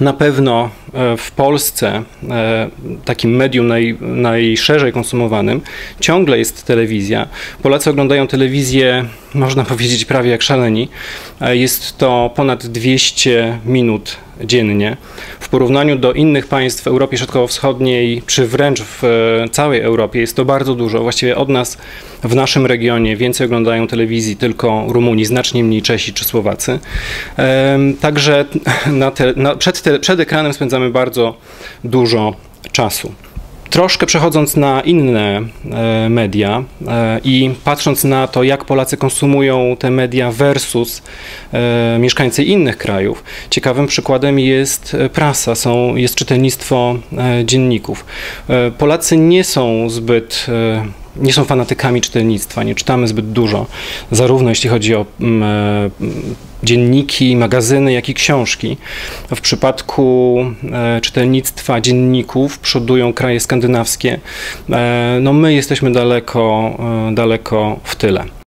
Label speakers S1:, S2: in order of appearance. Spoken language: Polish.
S1: Na pewno w Polsce e, takim medium naj, najszerzej konsumowanym ciągle jest telewizja. Polacy oglądają telewizję, można powiedzieć, prawie jak szaleni. E, Jest to ponad 200 minut dziennie. W porównaniu do innych państw w Europie Środkowo-Wschodniej, czy wręcz w e, całej Europie, jest to bardzo dużo. Właściwie od nas w naszym regionie więcej oglądają telewizji tylko Rumuni, znacznie mniej Czesi czy Słowacy. Także na te, na, przed, te, przed ekranem spędzamy bardzo dużo czasu. Troszkę przechodząc na inne e, media e, i patrząc na to, jak Polacy konsumują te media versus e, mieszkańcy innych krajów, ciekawym przykładem jest prasa, są, jest czytelnictwo dzienników. Polacy nie są zbyt nie są fanatykami czytelnictwa, nie czytamy zbyt dużo, zarówno jeśli chodzi o mm, e, dzienniki, magazyny, jak i książki. W przypadku e, czytelnictwa dzienników przodują kraje skandynawskie. E, no my jesteśmy daleko, e, daleko w tyle.